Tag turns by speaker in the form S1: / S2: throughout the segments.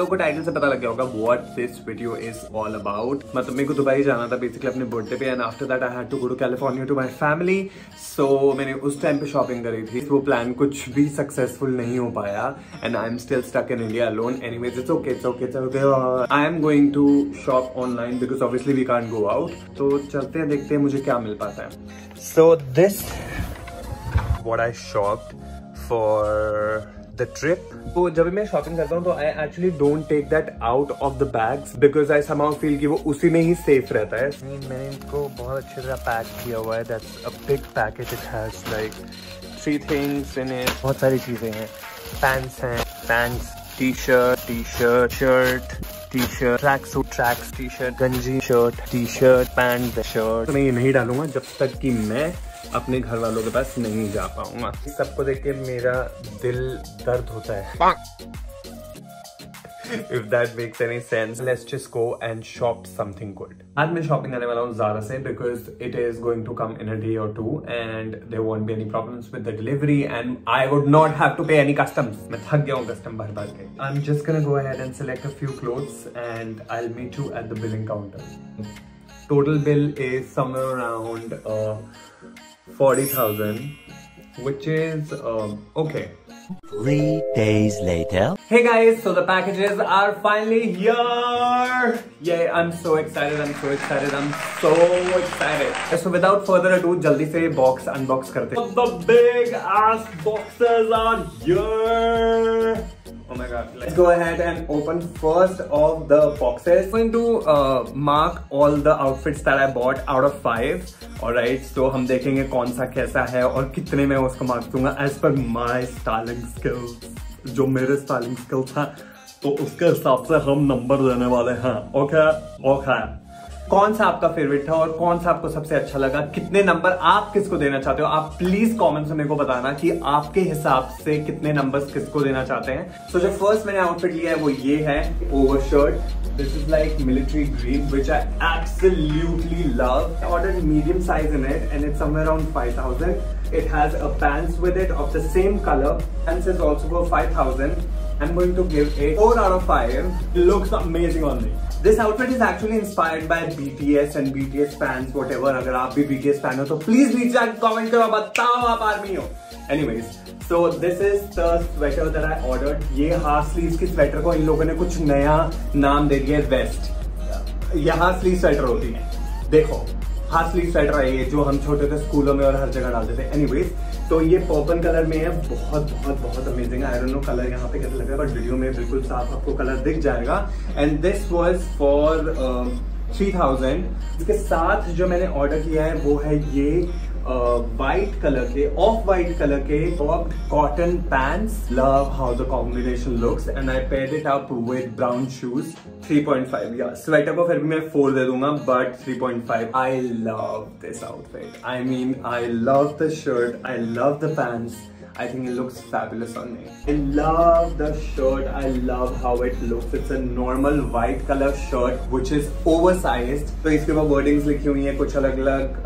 S1: लोगों को टाइटल से पता लग गया होगा what this video is all about मतलब मेरे को दुबई जाना था बेसिकली अपने बर्थडे पे and after that I had to go to California to my family so मैंने उस टाइम पे शॉपिंग करी थी. वो प्लान कुछ भी सक्सेसफुल नहीं हो पाया and I am still stuck in India alone anyways it's okay it's okay it's okay I am going to shop online because obviously we can't go out तो चलते हैं, देखते हैं मुझे क्या मिल पाता है. So this what I shopped for the trip. तो जब भी मैं शॉपिंग करता हूँ तो I actually don't take that out of the bags because I somehow feel कि वो उसी में ही सेफ़ रहता है। I mean, मैंने इनको बहुत अच्छी तरह पैक किया हुआ है। That's a big package it has like three things in it बहुत सारी चीज़ें हैं। पैंट्स हैं pants T shirt T shirt shirt T shirt track suit tracks T shirt गंजी shirt T shirt pants shirt मैं ये नहीं डालूँगा जब तक कि मैं अपने घर वालों के पास नहीं जा पाऊँगा सबको देख के मेरा दिल दर्द होता है If that makes any sense, let's just go and shop something good. आज मैं शॉपिंग करने वाला हूँ Zara से because it is going to come in a day or two and there won't be any problems with the delivery and I would not have to pay any customs. मैं थक गया हूँ custom भर भर के. I'm just gonna go ahead and select a few clothes and I'll meet you at the billing counter. Total bill is somewhere around uh, 40,000 which is um, okay.
S2: Three days later.
S1: Hey guys, so the packages are finally here. Yay, I'm so excited, I'm so excited, I'm so excited. So without further ado, jaldi se box unbox karte. The big ass boxes are here. Oh my god. Let's go ahead and open first of the boxes. I'm going to uh, mark all the outfits that I bought out of 5. Alright, so हम देखेंगे कौन सा कैसा है और कितने में उसको मार्क दूँगा as per my styling skills. जो मेरे स्टाइलिंग स्किल्स हैं तो उसके हिसाब से हम नंबर देने वाले हैं ओके ओके कौन सा आपका फेवरेट था और कौन सा आपको सबसे अच्छा लगा कितने नंबर आप किसको देना चाहते हो आप प्लीज़ कमेंट में मेरे को बताना कि आपके हिसाब से कितने नंबर्स किसको देना चाहते हैं सो so, जो फ़र्स्ट मैंने आउटफिट लिया है वो ये है over shirt This is like military green, which I absolutely love. I ordered medium size in it and it's around 5000. It has a pants with it of the same color. Pants is also for 5000. I'm going to give a 4 out of 5. It looks amazing on me. This outfit is actually inspired by BTS and BTS fans, whatever. अगर आप भी BTS fan हो तो please reach out, comment करो, बताओ आप army हो. Anyways, so this is the sweater that I ordered. ये हाफ़ स्लीव की स्वेटर को इन लोगों ने कुछ नया नाम दे दिया है वेस्ट ये हाफ़ स्लीव स्वेटर होती है देखो हाफ़ स्लीव स्वेटर है जो हम छोटे थे स्कूलों में और हर जगह डालते थे। एनीवेज तो ये पर्पल कलर में है, बहुत बहुत बहुत amazing I don't know colour यहाँ पे कैसे लग रहा है बट वीडियो में बिल्कुल साफ़ आपको कलर दिख जाएगा। And this was for three thousand इसके साथ जो मैंने ऑर्डर किया है, वो है ये वाइट कलर के ऑफ़ वाइट कलर के cotton pants love how the combination looks and I paired it up with brown shoes 3.5 या स्वेटर को फिर भी मैं फोर दे दूँगा but 3.5 I love this outfit I mean I love the shirt I love the pants I think it looks fabulous on me. I love the shirt. I love how it looks. It's a normal white color shirt, which is oversized. तो इसके ऊपर wordings लिखी हुई है, कुछ अलग अलग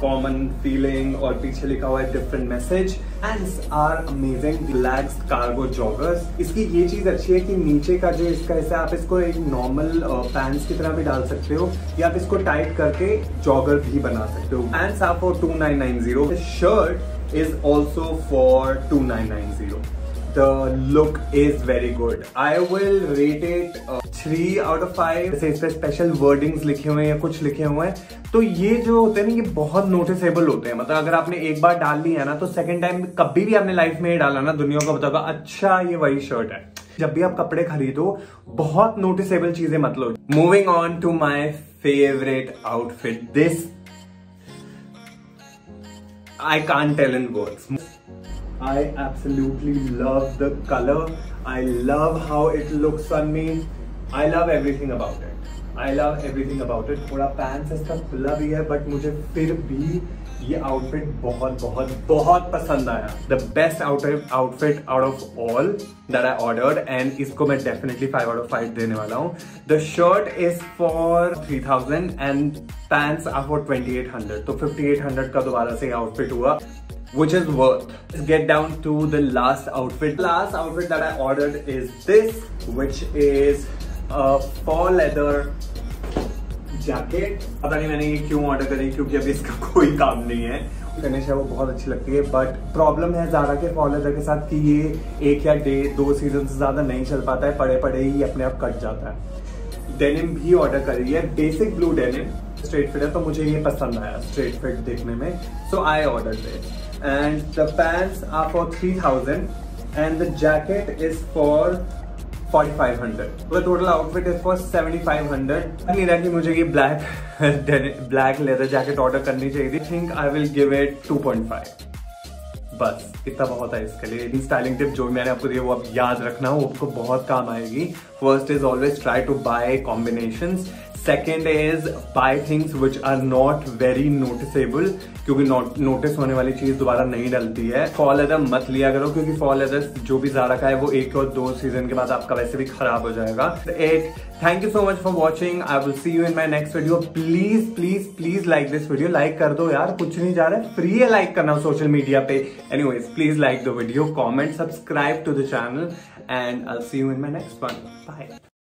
S1: common feeling और पीछे लिखा हुआ है different message and are amazing legs cargo joggers इसकी ये चीज़ अच्छी है कि नीचे का जो इसका ऐसा आप इसको एक नॉर्मल पैंट्स की तरह भी डाल सकते हो, या आप इसको टाइट करके जॉगर भी बना सकते हो for two nine nine zero shirt is also for 2990 the look is very good. I will rate it uh, 3 out of 5 जैसे इस पे स्पेशल वर्डिंग्स लिखे हुए हैं या कुछ लिखे हुए हैं तो ये जो होते हैं ना ये बहुत नोटिसेबल होते हैं। मतलब अगर आपने एक बार डाल लिया ना तो सेकंड टाइम कभी भी आपने लाइफ में ये डाला ना दुनिया को बताओगा अच्छा ये वही शर्ट है। जब भी आप कपड़े खरीदो बहुत नोटिसेबल चीज़ें मत लो। Moving on to my favourite outfit this I can't tell in words. I absolutely love the color. I love how it looks on me. I love everything about it. I love everything about it. थोड़ा pants इसका खुला भी है but मुझे फिर भी ये outfit बहुत बहुत बहुत पसंद आया the best outfit outfit out of all that I ordered and इसको मैं definitely five out of five देने वाला हूँ the shirt is for three thousand and pants are for twenty eight hundred तो फिफ्टी एट हंड्रेड का दोबारा से outfit हुआ which is worth. Let's get down to the last outfit. Last outfit that I ordered is this, which is a fall leather jacket पता नहीं मैंने ये क्यों ऑर्डर करी, क्योंकि अभी इसका कोई काम नहीं है। फिनिश है वो बहुत अच्छी लगती है बट प्रॉब्लम है जारा के फॉलोअर के साथ कि ये एक या डे दो सीज़न से ज़्यादा नहीं चल पाता है पड़े पड़े ही अपने आप कट जाता है। डेनिम भी ऑर्डर करी है basic blue denim straight fit है तो मुझे ये पसंद आया स्ट्रेट फिट देखने में। So I order this and the pants are for three thousand and the jacket is for 4500 the total outfit seventy five 7500 नहीं रहा कि मुझे ये black black leather jacket order करनी चाहिए थी। Think I will give it 2.5 बस, इतना बहुत है इसके लिए। स्टाइलिंग टिप जो मैंने आपको दिया वो आप याद रखना। वो आपको बहुत काम आएगी। First is always try to buy combination second is buy things which are not very noticeable क्योंकि नोटिस होने वाली चीज़ दोबारा नहीं डलती है। फॉल लेदर मत लिया करो, क्योंकि फॉल लेदर जो भी ज़्यादा का है, वो एक और दो सीज़न के बाद आपका वैसे भी खराब हो जाएगा। At thank you so much for watching I will see you in my next video please please please like this video like कर दो यार, कुछ नहीं जा रहा है। फ्री है लाइक करना सोशल मीडिया पे। Any anyways please like the video comment subscribe to the channel and I see you in my next one. Bye.